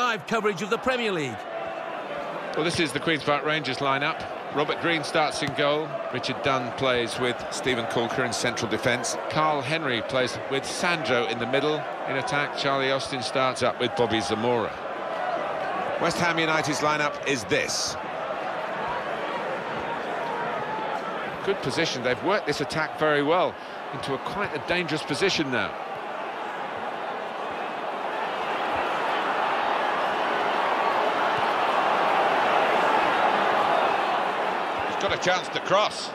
Live coverage of the Premier League. Well, this is the Queen's Park Rangers lineup. Robert Green starts in goal. Richard Dunne plays with Stephen Caulker in central defence. Karl Henry plays with Sandro in the middle. In attack, Charlie Austin starts up with Bobby Zamora. West Ham United's lineup is this. Good position. They've worked this attack very well into a quite a dangerous position now. Got a chance to cross.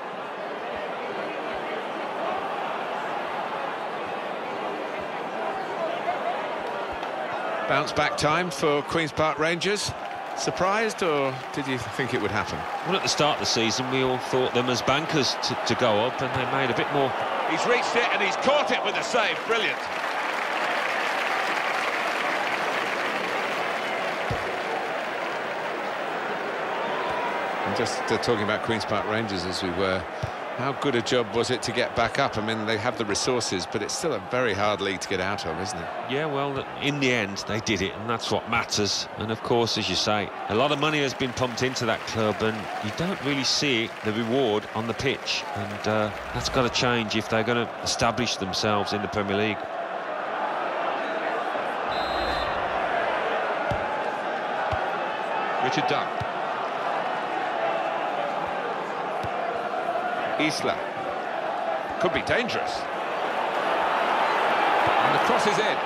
Bounce back time for Queen's Park Rangers. Surprised, or did you think it would happen? Well, at the start of the season, we all thought them as bankers to, to go up, and they made a bit more. He's reached it, and he's caught it with a save. Brilliant. And just uh, talking about Queen's Park Rangers as we were, how good a job was it to get back up? I mean, they have the resources, but it's still a very hard league to get out of, isn't it? Yeah, well, in the end, they did it, and that's what matters. And of course, as you say, a lot of money has been pumped into that club, and you don't really see the reward on the pitch. And uh, that's got to change if they're going to establish themselves in the Premier League. Richard Dunne. Isla. Could be dangerous. And the cross is in.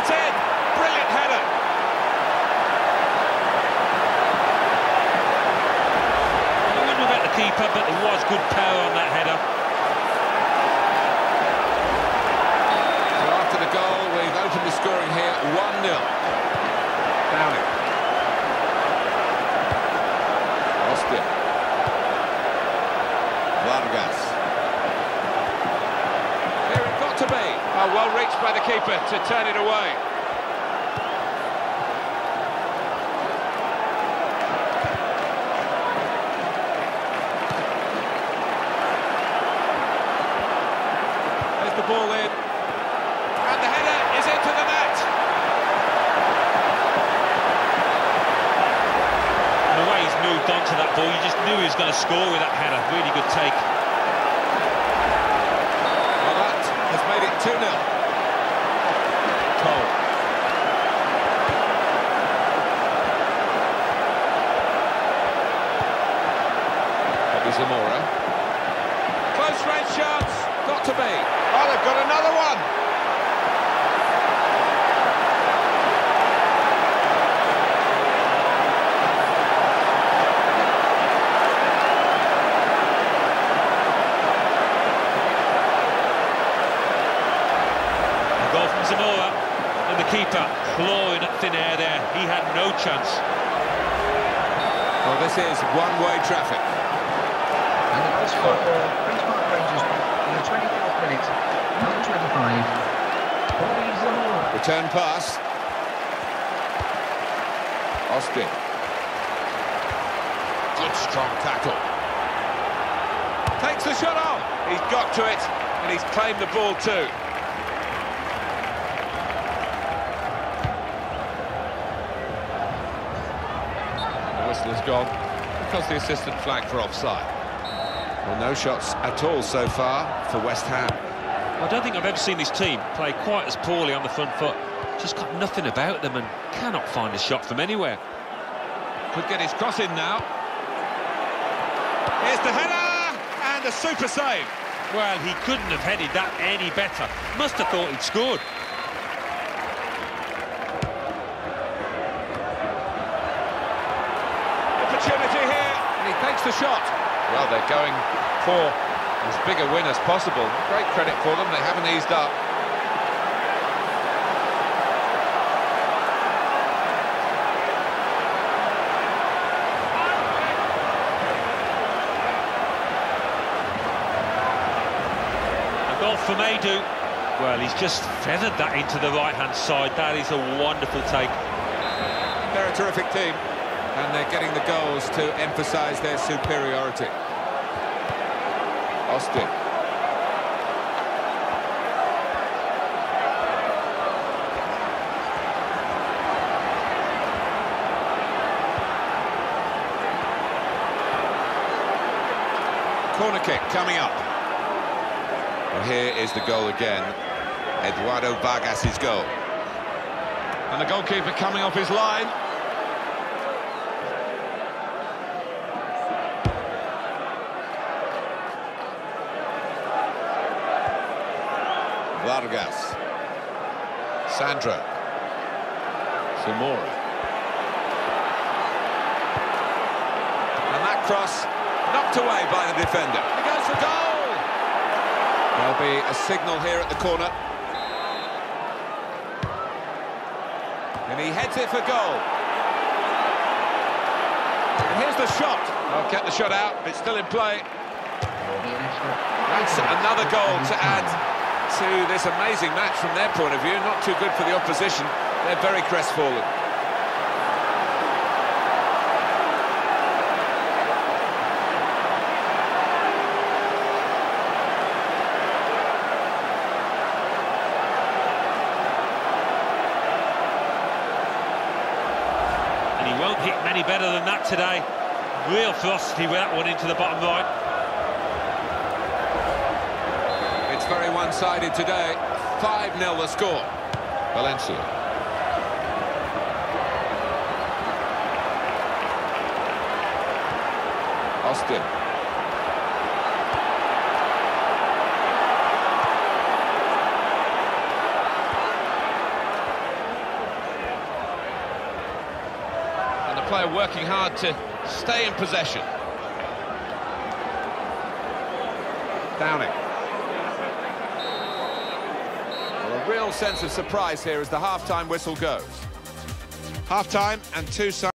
It's in! Brilliant header! I wouldn't about the keeper, but there was good power on that header. So after the goal, we've opened the scoring here 1-0. Downing. Austin. Vargas. Here it got to be. Oh, well reached by the keeper to turn it away. There's the ball in. And the header is into the net. And the way he's moved on to that ball, you just knew he was going to score with that header. Really good take. Well, that has made it 2-0. Cole. Bobby Zamora. Close range chance. Got to be. Oh, they've got another one. A goal from Zamora. And the keeper clawing at thin air there. He had no chance. Well, this is one-way traffic. For Queen's Park Rangers in the 24th minute, number 25, Bobby Zamora. Return pass. Austin. Good strong tackle. Takes the shot on. He's got to it, and he's claimed the ball too. The whistle has gone because the assistant flagged for offside. Well, no shots at all so far for West Ham. I don't think I've ever seen this team play quite as poorly on the front foot. Just got nothing about them and cannot find a shot from anywhere. Could get his cross in now. Here's the header and a super save. Well, he couldn't have headed that any better. Must have thought he'd scored. Opportunity here, and he takes the shot. Well, they're going for as big a win as possible. Great credit for them, they haven't eased up. A goal from Adu. Well, he's just feathered that into the right-hand side. That is a wonderful take. They're a terrific team, and they're getting the goals to emphasise their superiority. Austin. Corner kick coming up. And here is the goal again. Eduardo Vargas's goal. And the goalkeeper coming off his line. Vargas. Sandro. Zamora. And that cross knocked away by the defender. He goes for goal! There'll be a signal here at the corner. And he heads it for goal. And here's the shot. Well, kept the shot out, but it's still in play. That's another goal to add to this amazing match from their point of view. Not too good for the opposition. They're very crestfallen. And he won't hit many better than that today. Real ferocity with that one into the bottom right. It's very one-sided today. 5-0 the score. Valencia. Austin. And the player working hard to stay in possession. Downing. Well, real sense of surprise here as the half-time whistle goes. Half-time and two sides.